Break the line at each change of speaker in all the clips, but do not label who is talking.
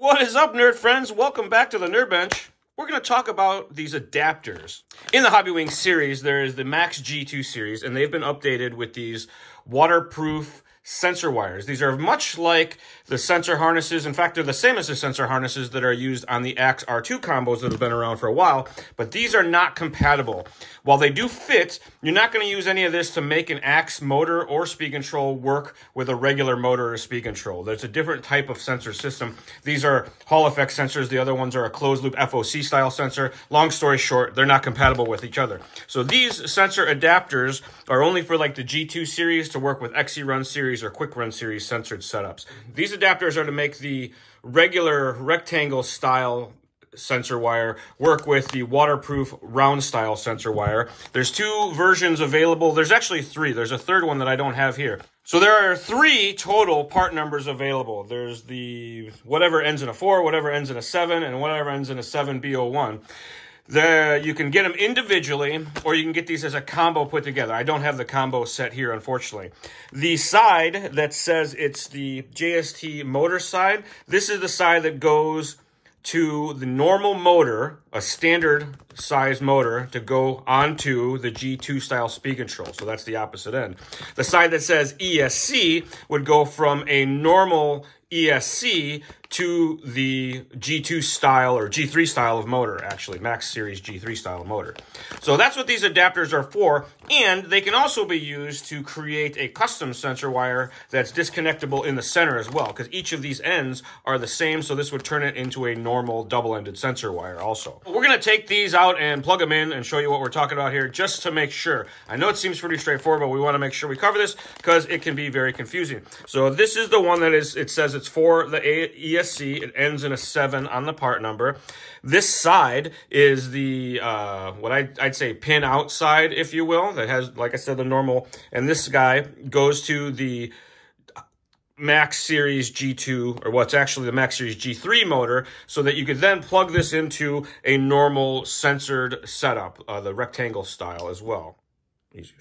What is up, nerd friends? Welcome back to the Nerd Bench. We're going to talk about these adapters. In the Hobbywing series, there is the Max G2 series, and they've been updated with these waterproof sensor wires. These are much like the sensor harnesses. In fact, they're the same as the sensor harnesses that are used on the Axe R2 combos that have been around for a while, but these are not compatible. While they do fit, you're not going to use any of this to make an Axe motor or speed control work with a regular motor or speed control. There's a different type of sensor system. These are Hall effect sensors. The other ones are a closed loop FOC style sensor. Long story short, they're not compatible with each other. So these sensor adapters are only for like the G2 series to work with XERun series or QuicRun series sensored setups. These adapters are to make the regular rectangle style sensor wire work with the waterproof round style sensor wire. There's two versions available. There's actually three. There's a third one that I don't have here. So there are three total part numbers available. There's the whatever ends in a 4, whatever ends in a 7, and whatever ends in a 7B01. You can get them individually, or you can get these as a combo put together. I don't have the combo set here, unfortunately. The side that says it's the JST motor side, this is the side that goes to the normal motor, a standard size motor, to go onto the G2 style speed control. So that's the opposite end. The side that says ESC would go from a normal ESC to the G2 style or G3 style of motor, actually, Max Series G3 style motor. So that's what these adapters are for, and they can also be used to create a custom sensor wire that's disconnectable in the center as well, because each of these ends are the same, so this would turn it into a normal double-ended sensor wire also. We're going to take these out and plug them in and show you what we're talking about here, just to make sure. I know it seems pretty straightforward, but we want to make sure we cover this, because it can be very confusing. So this is the one that is, it says it's for the ESC. It ends in a 7 on the part number. This side is the, uh, what I, I'd say pin outside, if you will, that has, like I said, the normal. And this guy goes to the Max Series G2, or what's actually the Max Series G3 motor, so that you could then plug this into a normal sensored setup, uh, the rectangle style as well. Easier.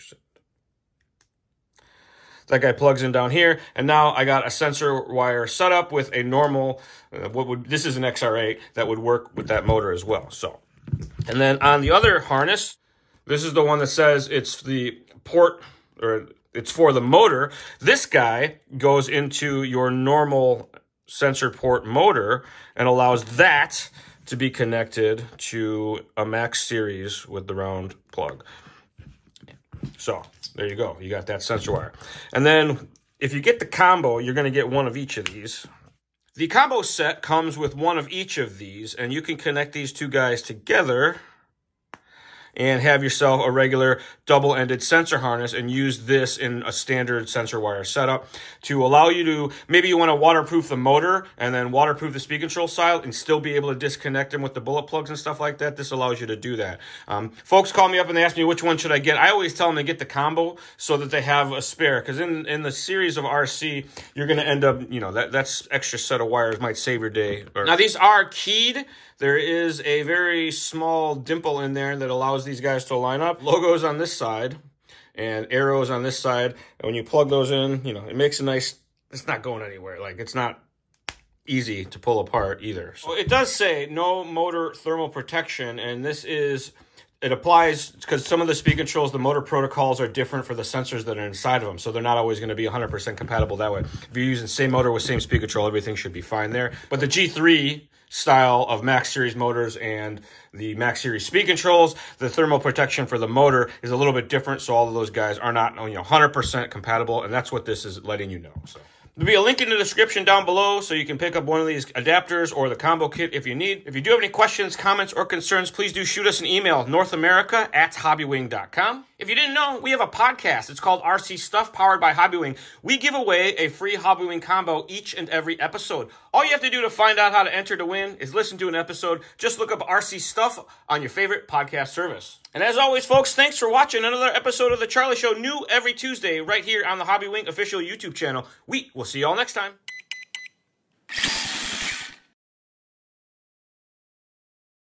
That guy plugs in down here, and now I got a sensor wire set up with a normal, uh, what would, this is an XR8 that would work with that motor as well. So, and then on the other harness, this is the one that says it's the port, or it's for the motor. This guy goes into your normal sensor port motor and allows that to be connected to a Max series with the round plug. So there you go. You got that sensor wire. And then if you get the combo, you're going to get one of each of these. The combo set comes with one of each of these, and you can connect these two guys together and have yourself a regular double-ended sensor harness and use this in a standard sensor wire setup to allow you to, maybe you want to waterproof the motor and then waterproof the speed control side and still be able to disconnect them with the bullet plugs and stuff like that. This allows you to do that. Um, folks call me up and they ask me which one should I get. I always tell them to get the combo so that they have a spare because in, in the series of RC, you're going to end up, you know, that that's extra set of wires might save your day. Now these are keyed. There is a very small dimple in there that allows these guys to line up. Logos on this side and arrows on this side. And when you plug those in, you know, it makes a nice, it's not going anywhere. Like it's not easy to pull apart either. So it does say no motor thermal protection. And this is, it applies because some of the speed controls, the motor protocols are different for the sensors that are inside of them. So they're not always going to be 100% compatible that way. If you're using same motor with same speed control, everything should be fine there. But the G3 style of Max Series motors and the Max Series speed controls. The thermal protection for the motor is a little bit different, so all of those guys are not you know 100% compatible, and that's what this is letting you know. So. There'll be a link in the description down below so you can pick up one of these adapters or the combo kit if you need. If you do have any questions, comments, or concerns, please do shoot us an email, northamerica at hobbywing.com. If you didn't know, we have a podcast. It's called RC Stuff, powered by Hobbywing. We give away a free Hobbywing combo each and every episode. All you have to do to find out how to enter to win is listen to an episode. Just look up RC Stuff on your favorite podcast service. And as always, folks, thanks for watching another episode of The Charlie Show, new every Tuesday, right here on the Hobbywing official YouTube channel. We will see you all next time.